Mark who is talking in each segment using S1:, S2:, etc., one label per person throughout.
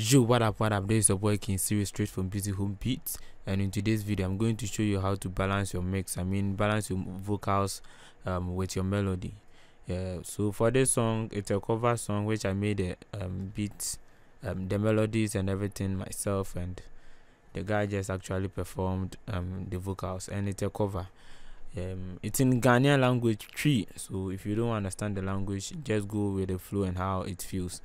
S1: Yo, what up, what up? This is your boy King Series straight from Busy Home Beats, and in today's video, I'm going to show you how to balance your mix. I mean, balance your vocals um, with your melody. Yeah, so for this song, it's a cover song which I made a um, beat, um, the melodies and everything myself, and the guy just actually performed um, the vocals, and it's a cover. Um, it's in Ghanaian language Twi, so if you don't understand the language, just go with the flow and how it feels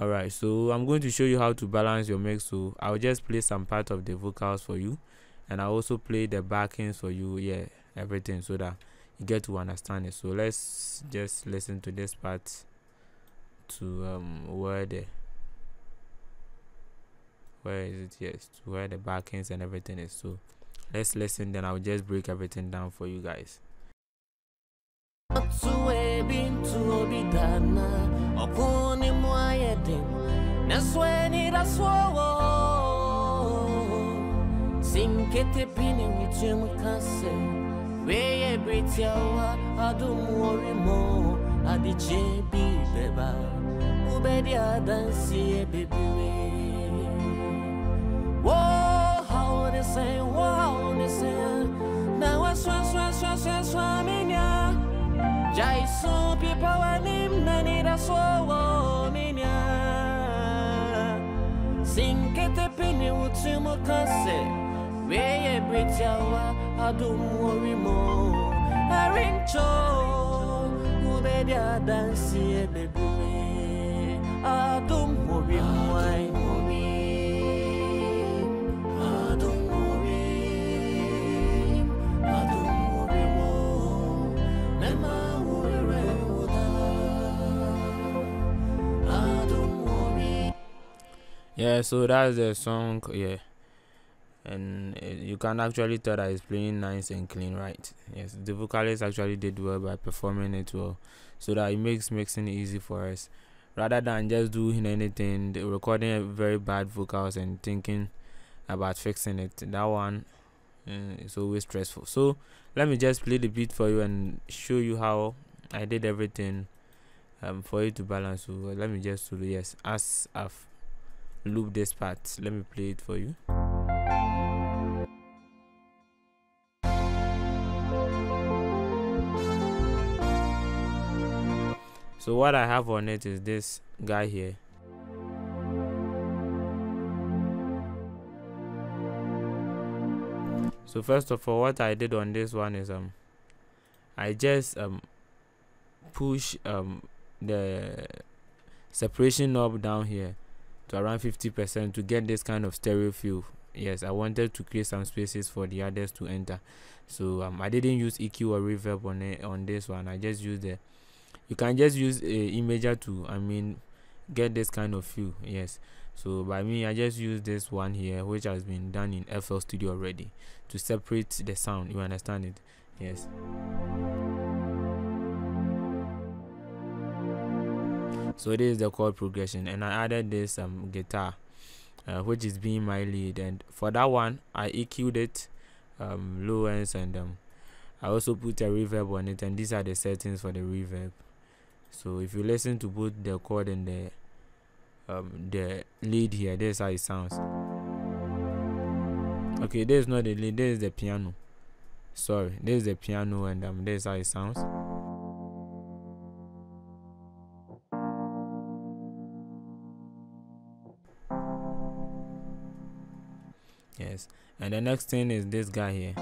S1: all right so i'm going to show you how to balance your mix so i'll just play some part of the vocals for you and i'll also play the backings for you yeah everything so that you get to understand it. So let's just listen to this part to um where the where is it? Yes to where the backings and everything is. So let's listen then i'll just break everything down for you guys
S2: Nasweni da swawo Simkete pini mitum kase Weye britiawa adumu orimo. Adiche bi beba. Ubedi adansi e bebiwe Whoa, how they say, wow, they say. Now I swan, swan, swan, swan, swan, minya. Jaisu people when him nani da swawo pini utumu kase Weye britiawa adumu orimo Erincho Ubedi adansi e bebuwe Adumu orimo ai Adumu
S1: yeah so that's the song yeah. And uh, you can actually tell that it's playing nice and clean right? Yes the vocalist actually did well by performing it well. So that it makes mixing easy for us. Rather than just doing anything recording very bad vocals and thinking about fixing it. That one uh, is always stressful. So let me just play the beat for you and show you how i did everything um for you to balance. So let me just do yes as i've loop this part. Let me play it for you. So what i have on it is this guy here. So first of all what i did on this one is um i just um push um the separation knob down here to around 50% to get this kind of stereo feel yes i wanted to create some spaces for the others to enter. So um, i didn't use eq or reverb on it, on this one. I just used the you can just use a imager to i mean get this kind of feel yes. So by me i just use this one here which has been done in fl studio already to separate the sound. You understand it? Yes so this is the chord progression. And i added this um guitar uh, which is being my lead. And for that one i eq'd it um low ends and um i also put a reverb on it. And these are the settings for the reverb. So if you listen to both the chord and the um the lead here this is how it sounds. Okay this is not the lead this is the piano. Sorry this is the piano and um this is how it sounds and the next thing is this guy here.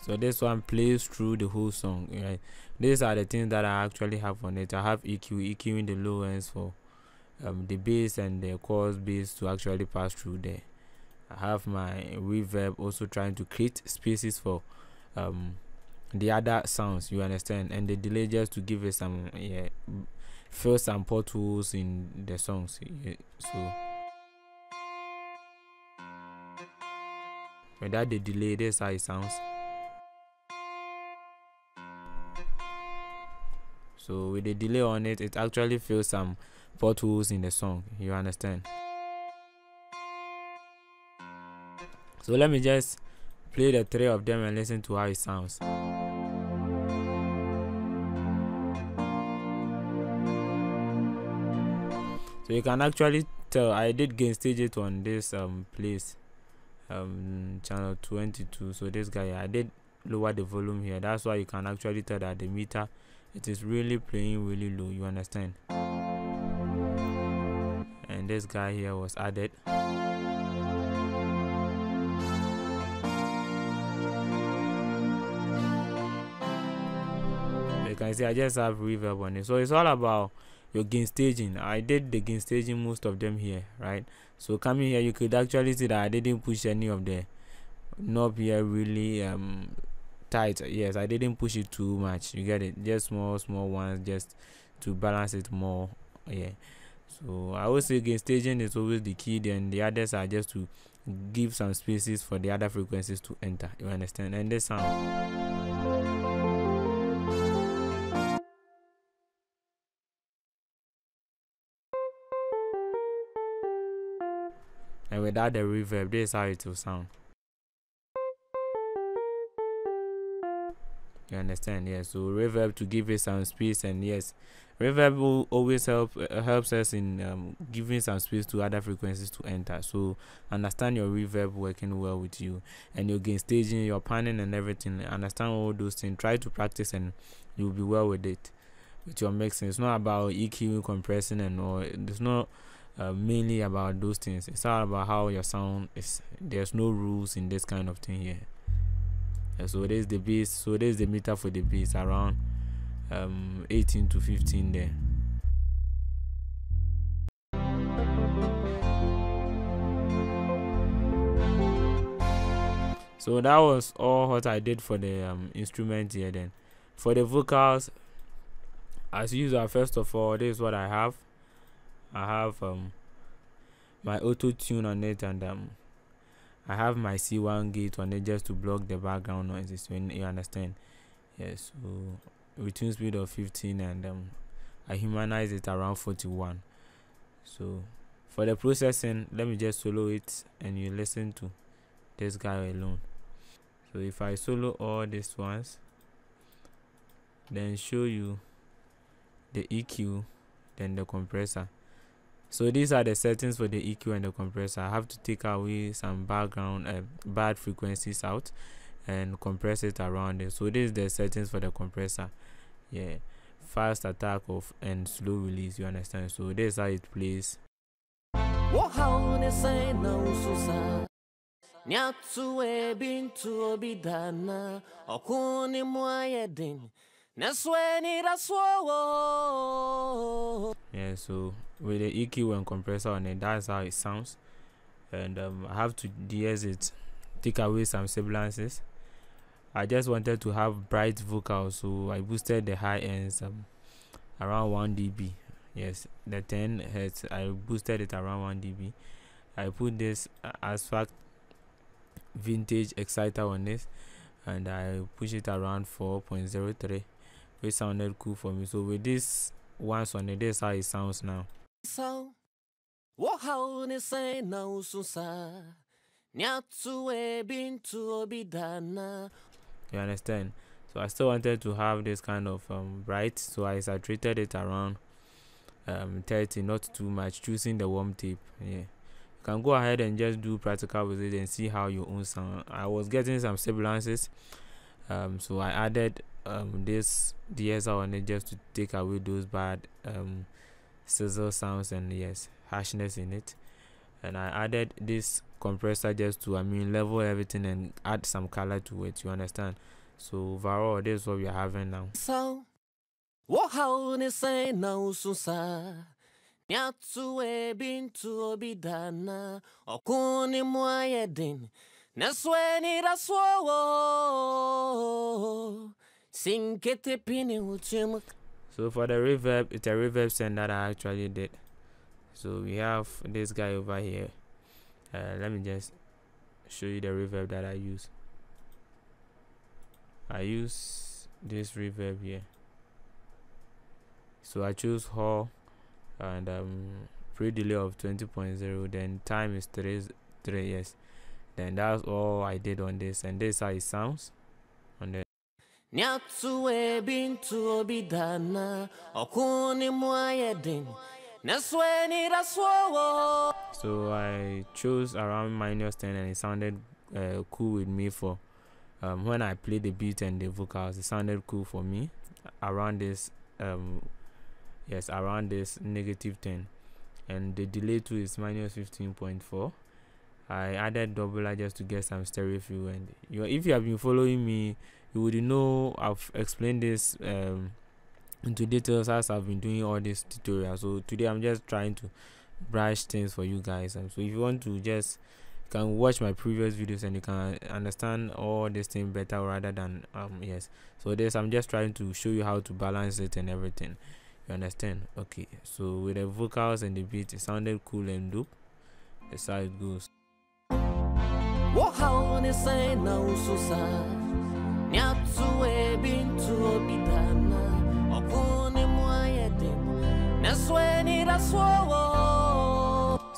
S1: So this one plays through the whole song right these are the things that i actually have on it. I have eq eqing the low ends for um, the bass and the chorus bass to actually pass through there. I have my reverb also trying to create spaces for um the other sounds you understand? And the delay just to give it some yeah fill some potholes in the songs so without the delay this how it sounds. So with the delay on it. It actually fills some potholes in the song you understand? So let me just play the three of them and listen to how it sounds. So you can actually tell i did gain stage it on this um place um channel 22 so this guy i did lower the volume here. That's why you can actually tell that the meter it is really playing really low you understand? And this guy here was added. You can see i just have reverb on it. So it's all about your gain staging. I did the gain staging most of them here right? So coming here you could actually see that i didn't push any of the knob here really um tight. Yes i didn't push it too much. You get it? Just small small ones just to balance it more. Yeah. So i would say gain staging is always the key. Then the others are just to give some spaces for the other frequencies to enter. You understand? And this sound without the reverb this is how it will sound. You understand? Yes so reverb to give it some space and yes reverb will always help uh, helps us in um, giving some space to other frequencies to enter. So understand your reverb working well with you and your gain staging your panning and everything. Understand all those things. Try to practice and you'll be well with it with your mixing. It's not about eq compressing and all. It's not uh, mainly about those things. It's all about how your sound is there's no rules in this kind of thing here. So there's the bass so there's the meter for the bass around um 18 to 15 there. So that was all what i did for the um, instrument here then. For the vocals as usual first of all this is what i have I have um my auto tune on it and um I have my C1 gate on it just to block the background noises when you understand. Yes, so with tune speed of 15 and um I humanize it around 41. So for the processing, let me just solo it and you listen to this guy alone. So if I solo all these ones, then show you the EQ, then the compressor so these are the settings for the EQ and the compressor. I have to take away some background uh, bad frequencies out and compress it around it. So this is the settings for the compressor. Yeah fast attack of and slow release you understand? So this is how it plays. Yeah so with the EQ and compressor on it. That's how it sounds. And um, I have to de-ess it take away some sibilances I just wanted to have bright vocals so I boosted the high ends um, around 1 dB. Yes the 10 hertz I boosted it around 1 dB. I put this Aphex vintage exciter on this and I push it around 4.03 which sounded cool for me. So with this once on it this is how it sounds now so you understand? So i still wanted to have this kind of um, bright so i saturated it around um 30 not too much choosing the warm tape yeah. You can go ahead and just do practical with it and see how your own sound. I was getting some sibilances um so i added um this de-esser on it just to take away those bad um sizzle sounds and yes harshness in it. And I added this compressor just to I mean level everything and add some color to it you understand? So overall this is what we are having now. So what how say no susa obidana okuni raswowo sinkete pini so for the reverb it's a reverb send that i actually did. So we have this guy over here. Uh, let me just show you the reverb that i use. I use this reverb here. So i choose hall and um pre delay of 20.0 then time is 3 3 yes then that's all i did on this and this how it sounds bintu obidana okuni
S2: raswo.
S1: So I chose around minus 10 and it sounded uh, cool with me for um, when I played the beat and the vocals. It sounded cool for me around this um, yes around this negative 10 and the delay too is minus 15.4 I added doubler just to get some stereo feel and you if you have been following me you would know I've explained this um, into details as I've been doing all this tutorial so today I'm just trying to brush things for you guys. And so if you want to just you can watch my previous videos and you can understand all this thing better rather than um yes. So this I'm just trying to show you how to balance it and everything. You understand? Okay. So with the vocals and the beat it sounded cool and dope. That's how it goes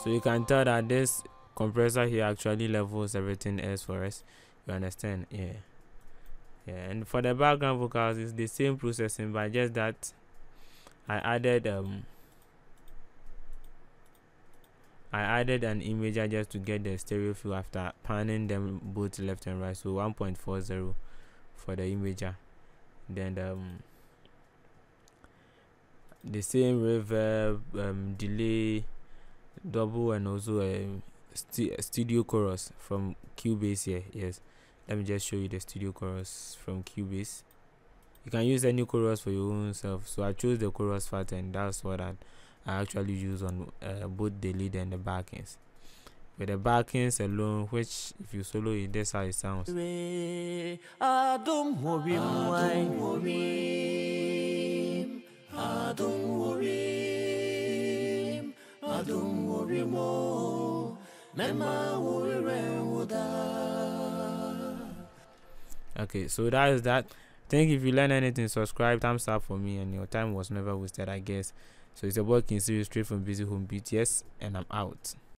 S1: So you can tell that this compressor here actually levels everything else for us. You understand? Yeah. Yeah and for the background vocals it's the same processing but just that i added um i added an imager just to get the stereo feel after panning them both left and right. So 1.40 for the imager then um the same reverb um delay double and also a stu- studio chorus from Cubase here. Yes, let me just show you the studio chorus from Cubase. You can use any chorus for your own self. So I chose the chorus and that's what I, I actually use on uh, both the lead and the backings. With the backings alone, which if you solo it, that's how it sounds.
S2: Adum worim wine Adum worim Adum worim Mema worim
S1: Okay, so that is that. Think if you learn anything, subscribe, thumbs up for me, and your time was never wasted, I guess. So it's a working series straight from Busy Home Beats, and I'm out.